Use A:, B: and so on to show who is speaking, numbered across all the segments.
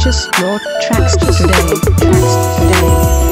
A: purchase your tracks today. Tracks today.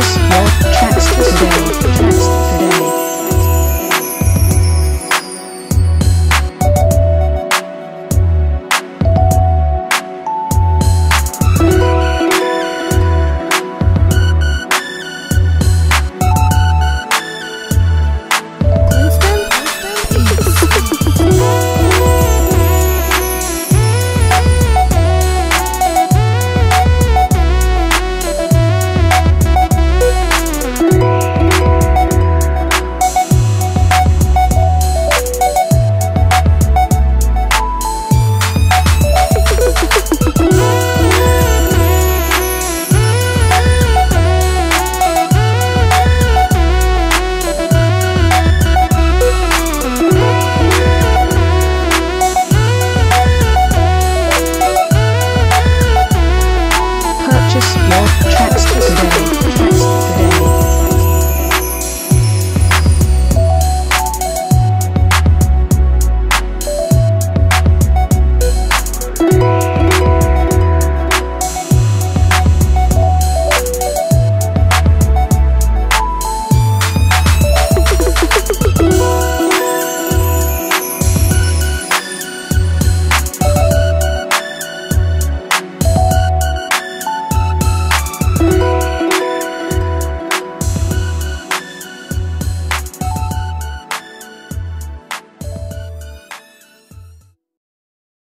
A: Just.